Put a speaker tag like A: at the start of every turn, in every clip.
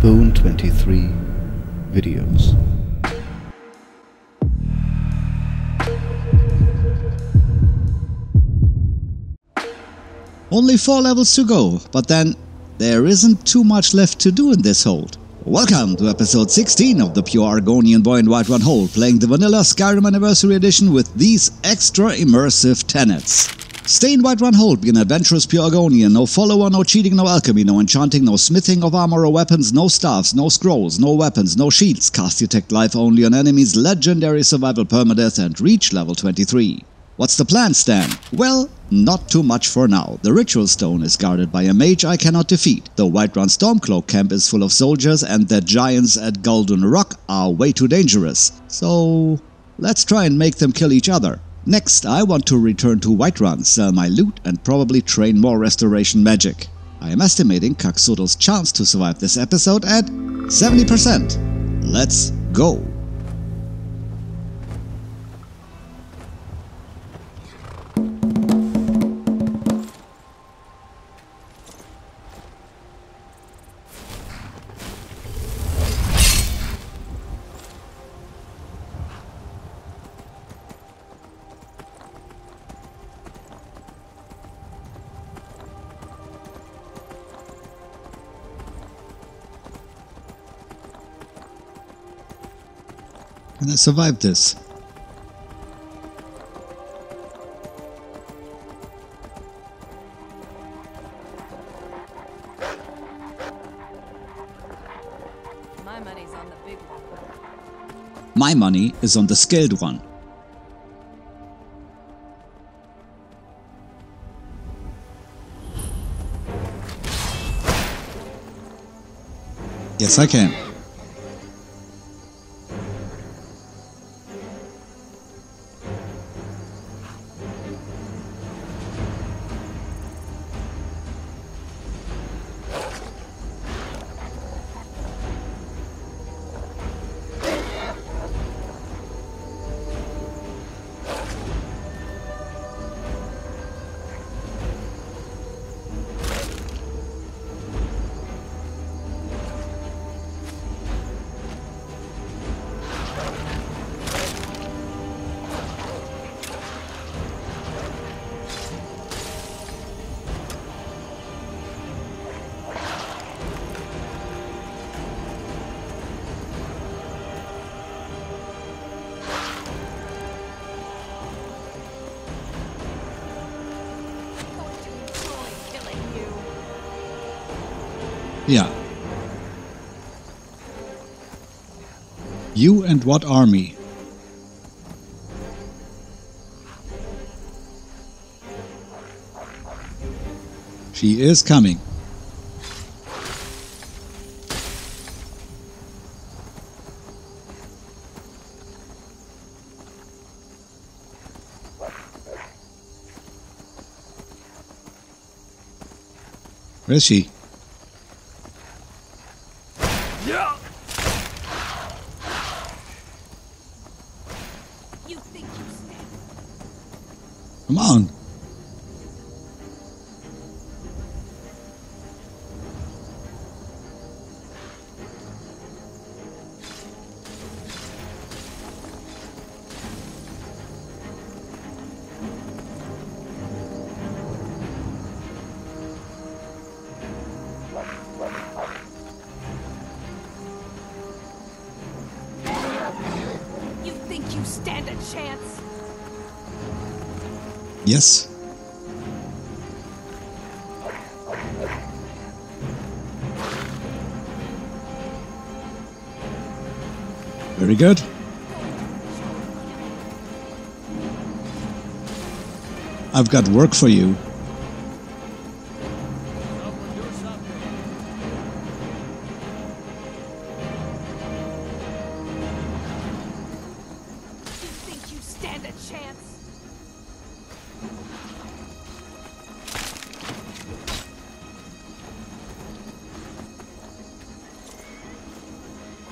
A: Boon 23 videos.
B: Only four levels to go, but then there isn't too much left to do in this hold. Welcome to episode 16 of the Pure Argonian Boy in Whiterun Hold, playing the vanilla Skyrim Anniversary Edition with these extra immersive tenets. Stay in Whiterun Hold, be an adventurous Pure Argonian, no follower, no cheating, no alchemy, no enchanting, no smithing of armor or weapons, no staffs, no scrolls, no weapons, no shields, cast detect life only on enemies, legendary survival permadeath and reach level 23. What's the plan, Stan? Well, not too much for now. The Ritual Stone is guarded by a mage I cannot defeat. The Whiterun Stormcloak camp is full of soldiers and the giants at Guldun Rock are way too dangerous. So, let's try and make them kill each other. Next, I want to return to Whiterun, sell my loot and probably train more restoration magic. I am estimating Kaksudl's chance to survive this episode at 70%. Let's go! And I survived this.
C: My money's on the big one.
B: My money is on the skilled one. Yes, I can. Yeah. You and what army? She is coming. Where is she?
C: You think you stand?
B: Come on. Yes. Very good. I've got work for you.
C: You think you stand a chance?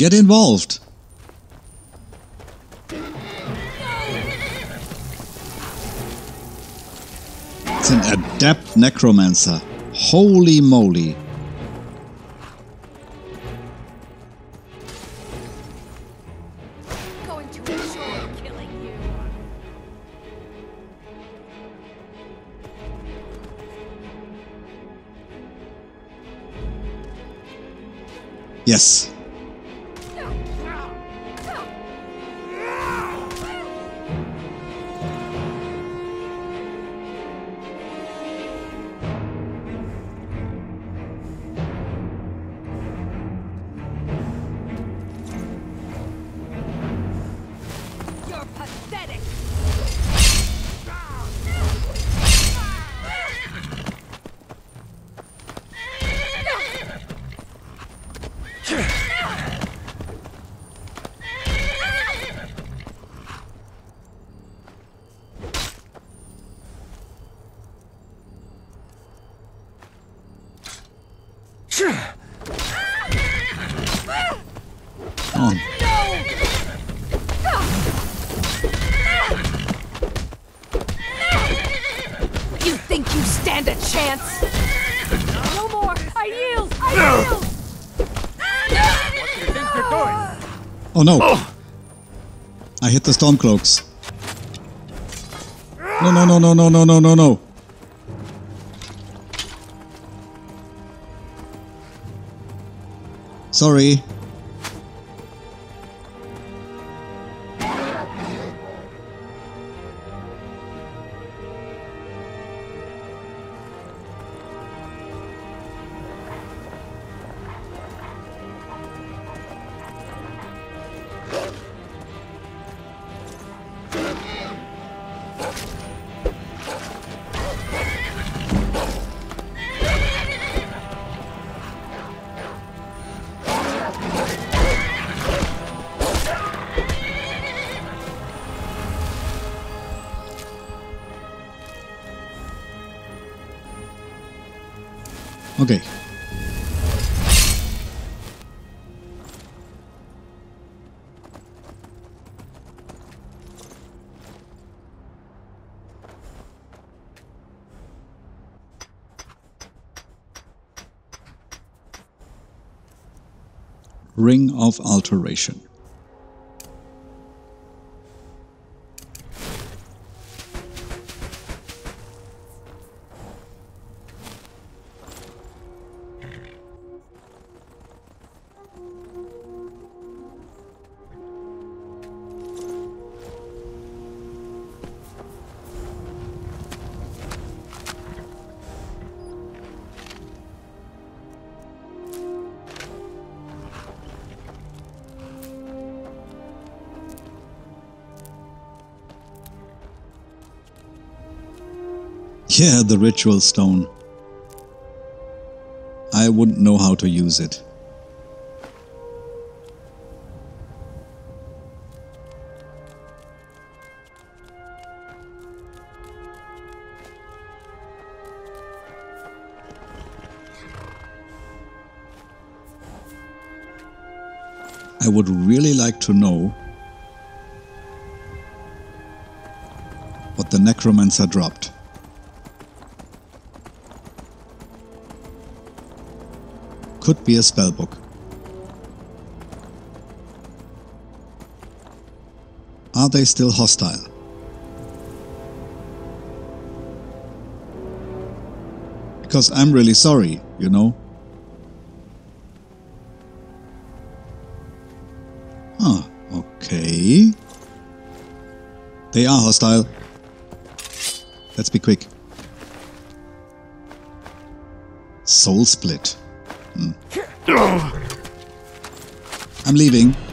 B: Get involved. It's an adept necromancer. Holy moly.
D: Going to enjoy killing you.
B: Yes. On.
D: You think you stand a chance? No more. I yield. I yield.
E: What do you think you're doing?
B: Oh no. I hit the stormcloaks. No, no, no, no, no, no, no, no, no. Sorry. Okay. Ring of Alteration. Yeah, the ritual stone. I wouldn't know how to use it. I would really like to know what the necromancer dropped. Could be a spellbook. Are they still hostile? Because I'm really sorry, you know. Ah, okay. They are hostile. Let's be quick. Soul split. I'm leaving.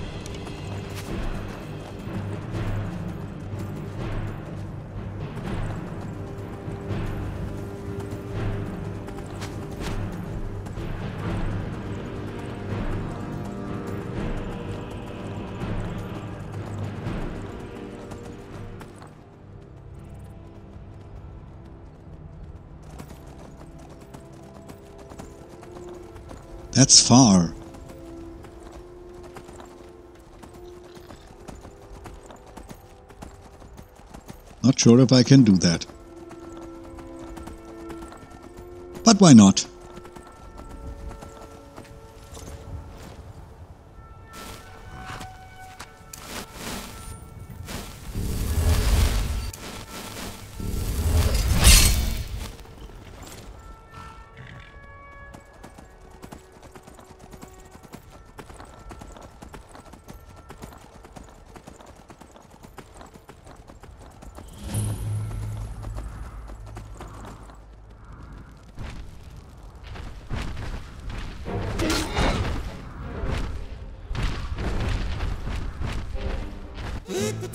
B: That's far. Not sure if I can do that. But why not?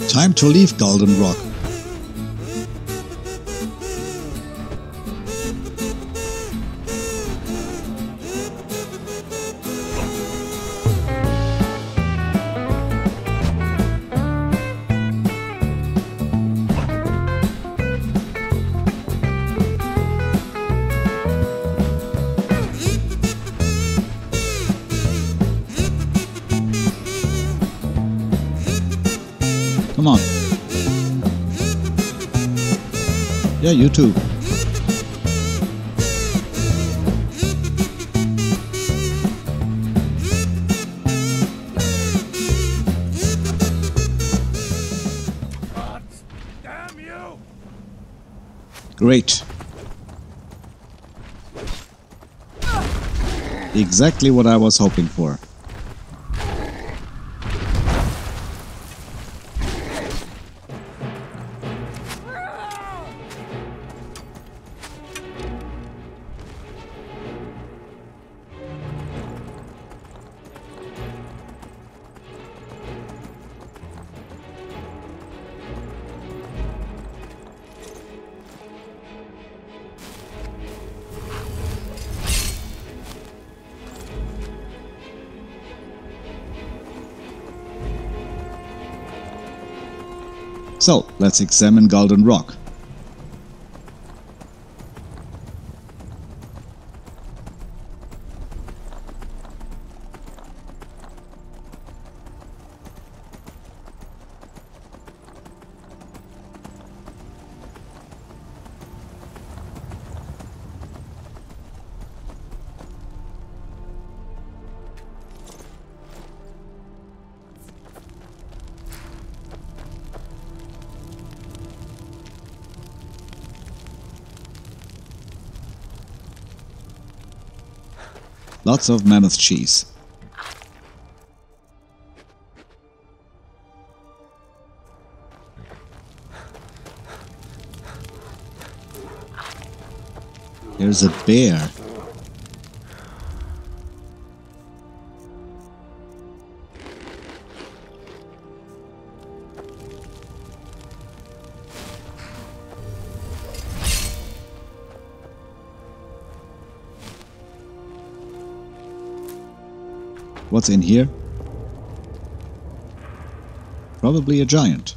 B: Time to leave Guldun Rock. You too.
F: God damn you!
B: Great. Exactly what I was hoping for. So, let's examine Guldun Rock. Lots of mammoth cheese. There's a bear. What's in here? Probably a giant.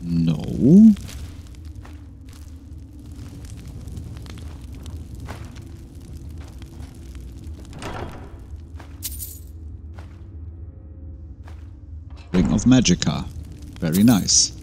B: No. Ring of Magicka. Very nice.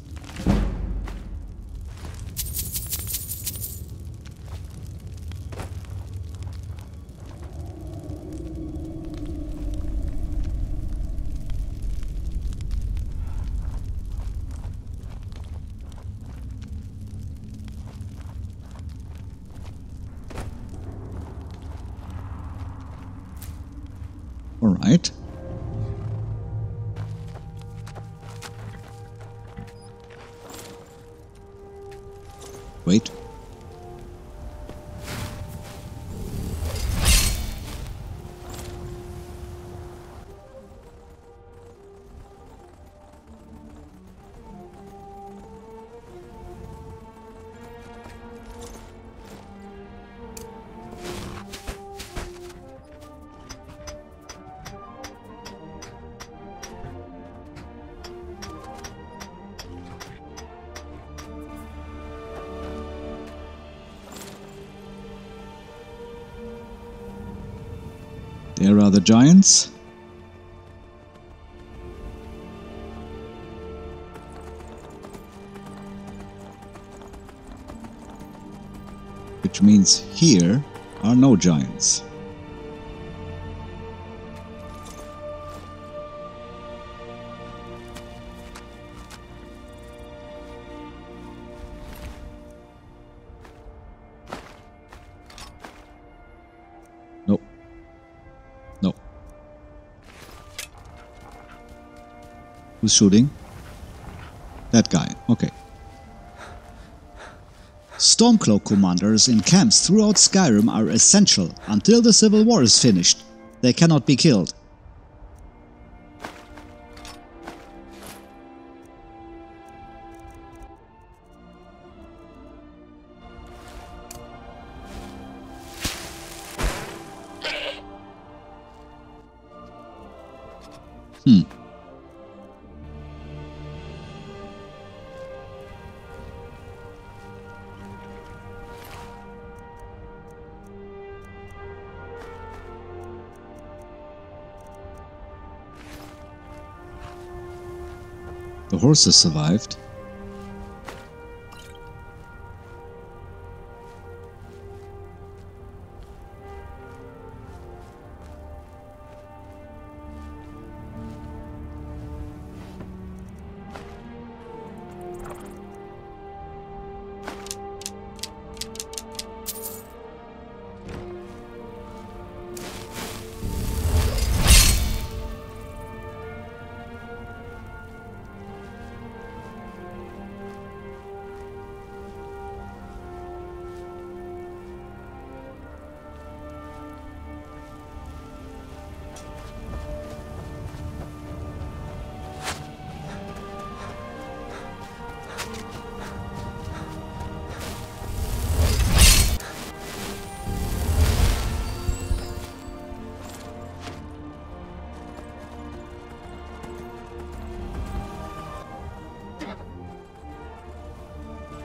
B: All right. The giants. Which means here are no giants. Shooting? That guy. Okay. Stormcloak commanders in camps throughout Skyrim are essential until the Civil War is finished. They cannot be killed. Hmm. Horses survived.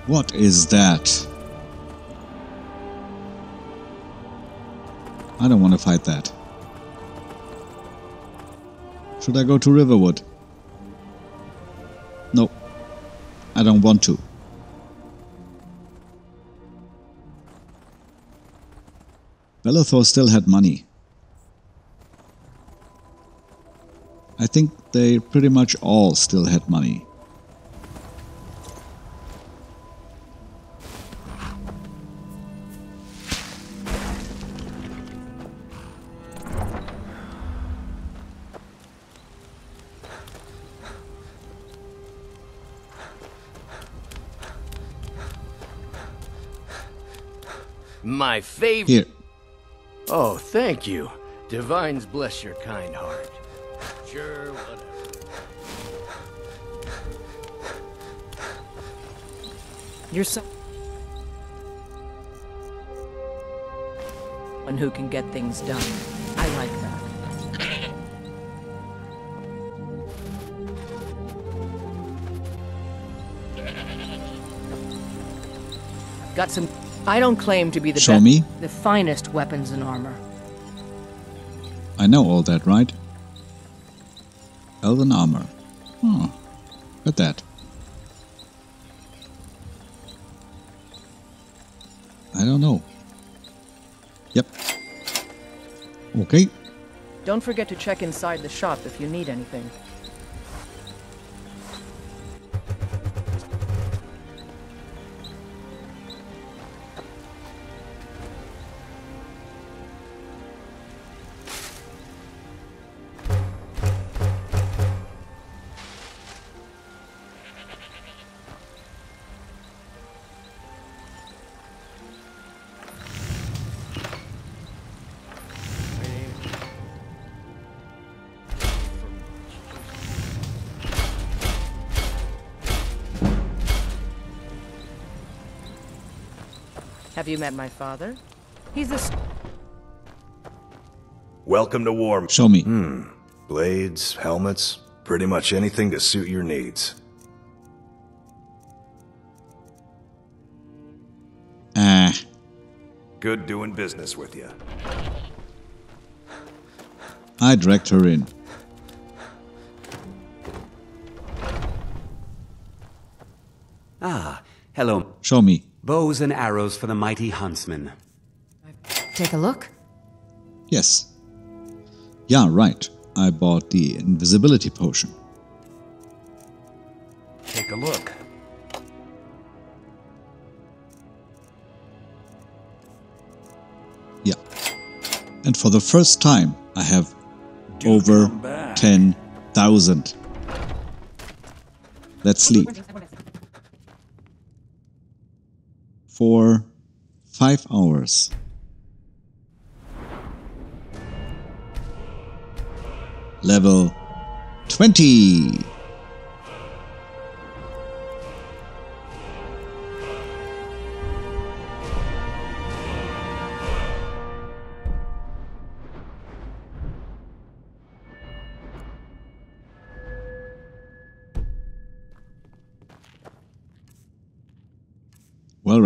B: What is that? I don't want to fight that. Should I go to Riverwood? No. I don't want to. Belethor still had money. I think they pretty much all still had money.
G: My favorite.
B: Here,
G: Oh, thank you. Divines bless your kind heart. Sure, whatever.
C: You're so. One who can get things done. I like that. Got some. I don't claim to be the
B: Show
C: best-
B: me.
C: the finest weapons and armor.
B: I know all that, right? Elven armor. Huh. At that. I don't know. Yep. Okay.
C: Don't forget to check inside the shop if you need anything. Have you met my father? He's a. s-
H: Welcome to War.
B: Show me. Hmm.
H: Blades, helmets, pretty much anything to suit your needs.
B: Ah.
H: Good doing business with you.
B: I dragged her in.
I: Ah, hello.
B: Show me.
I: Bows and arrows for the mighty huntsman.
C: Take a look.
B: Yes. Yeah, right. I bought the invisibility potion.
I: Take a look.
B: Yeah. And for the first time, I have over 10,000. Let's sleep. For five hours. Level 20.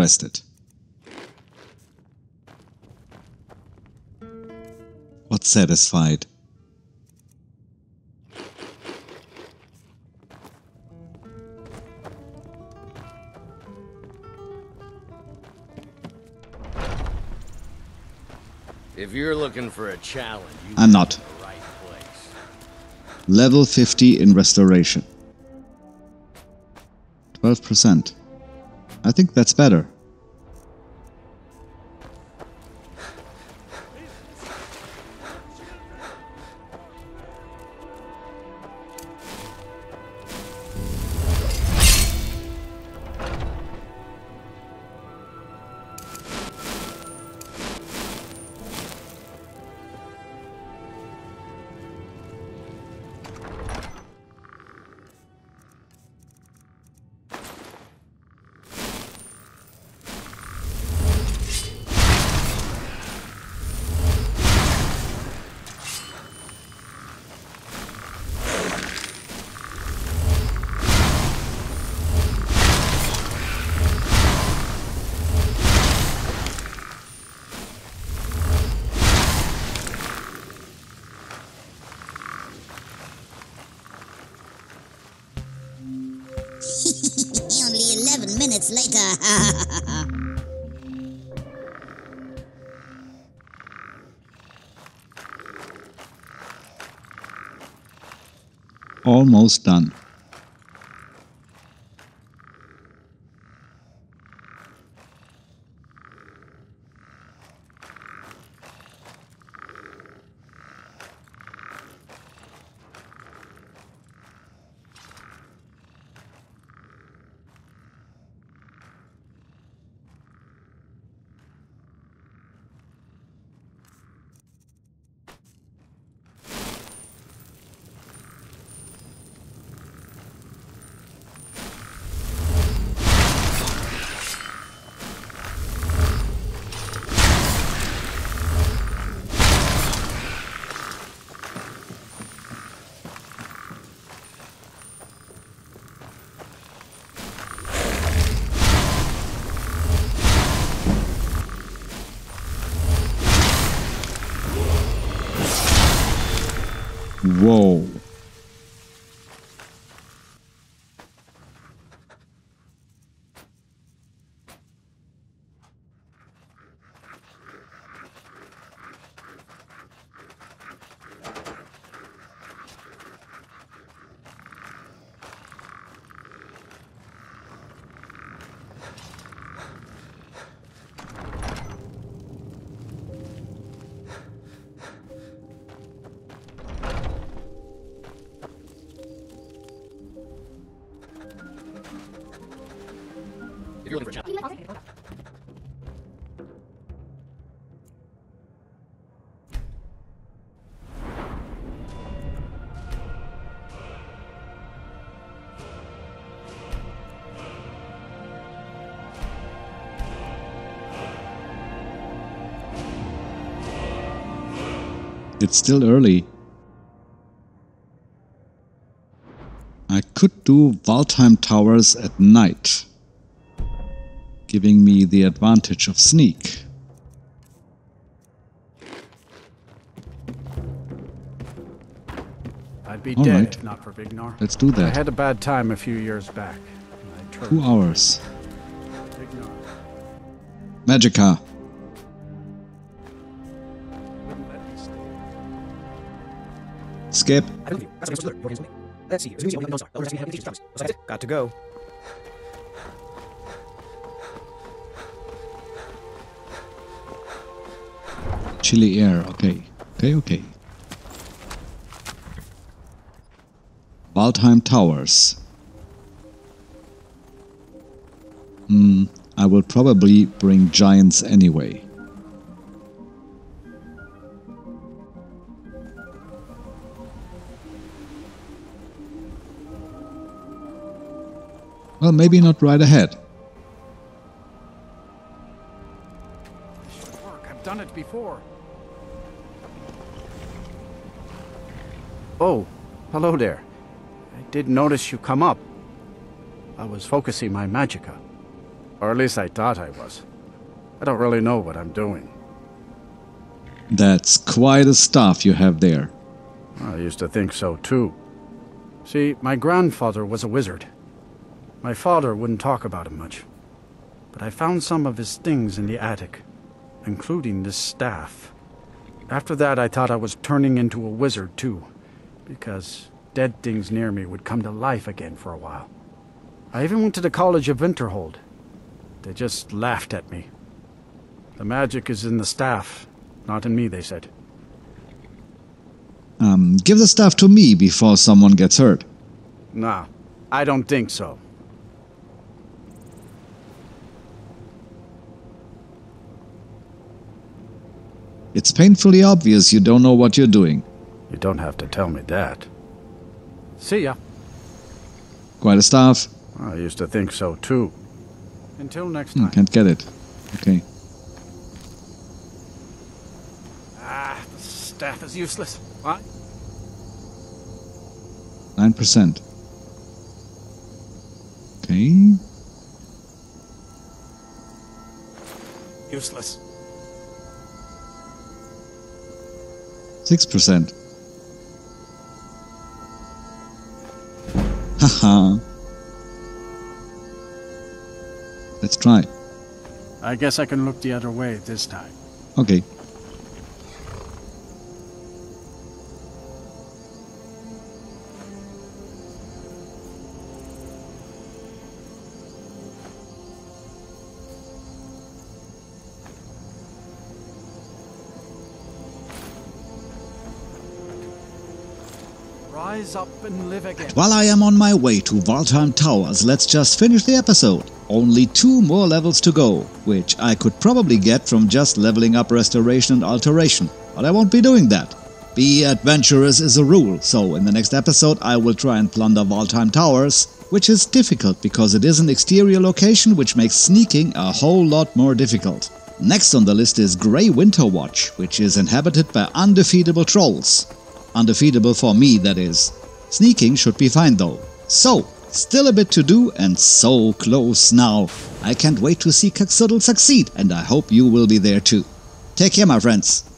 B: Well rested. What's satisfied?
G: If you're looking for a challenge, you
B: I'm not.
G: the right place.
B: Level 50 in restoration. 12%. I think that's better. Almost done. Whoa.
G: You're looking for a challenge,
B: It's still early. I could do Valtheim Towers at night, giving me the advantage of sneak.
J: I'd be
B: All
J: dead
B: right.
J: if not for Vignar.
B: Let's do that.
J: I had a bad time a few years back. and I turned
B: Two hours.
J: Vignar.
B: Magica.
J: Wouldn't let me stay.
B: Skip.
D: Got to go.
B: Chilly air. Okay. Okay, okay. Valtheim Towers. Hmm, I will probably bring giants anyway. Well, maybe not right ahead.
J: Should work. I've done it before. Oh, hello there. I did notice you come up. I was focusing my magicka. Or at least I thought I was. I don't really know what I'm doing.
B: That's quite a staff you have there.
J: I used to think so too. See, my grandfather was a wizard. My father wouldn't talk about him much. But I found some of his things in the attic, including this staff. After that, I thought I was turning into a wizard too, because dead things near me would come to life again for a while. I even went to the College of Winterhold. They just laughed at me. The magic is in the staff, not in me, they said.
B: Um, give the staff to me before someone gets hurt.
J: Nah, I don't think so.
B: It's painfully obvious you don't know what you're doing.
J: You don't have to tell me that. See ya.
B: Quite a staff.
J: I used to think so too. Until next
B: Hmm,
J: time.
B: can't get it. Okay.
J: Ah, the staff is useless. What?
B: 9%. Okay.
J: Useless.
B: 6%. Haha. Let's try.
J: I guess I can look the other way this time.
B: Okay.
J: Rise up and live again.
B: While I am on my way to Valtheim Towers, let's just finish the episode. Only two more levels to go, which I could probably get from just leveling up Restoration and Alteration, but I won't be doing that. Be adventurous is a rule, so in the next episode I will try and plunder Valtheim Towers, which is difficult because it is an exterior location which makes sneaking a whole lot more difficult. Next on the list is Graywinter Watch, which is inhabited by undefeatable trolls. Undefeatable for me, that is. Sneaking should be fine though. So, still a bit to do and so close now. I can't wait to see Kaxodl succeed and I hope you will be there too. Take care my friends.